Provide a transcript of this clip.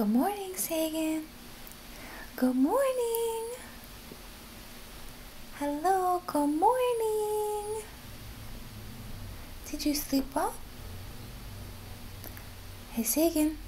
Good morning, Sagan. Good morning. Hello, good morning. Did you sleep well? Hey, Sagan.